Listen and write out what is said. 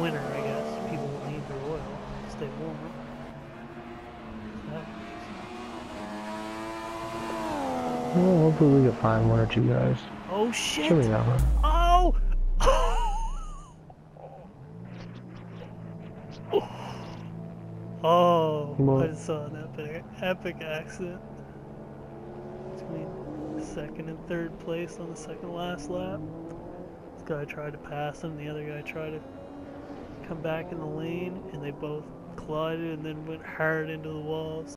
winter, I guess, people will need their oil to stay warm. So, Well, hopefully we can find one or two guys. oh shit! Should we not? Oh! Oh, What? I saw an epic, epic accident between second and third place on the second last lap. This guy tried to pass him, the other guy tried to come back in the lane, and they both collided and then went hard into the walls.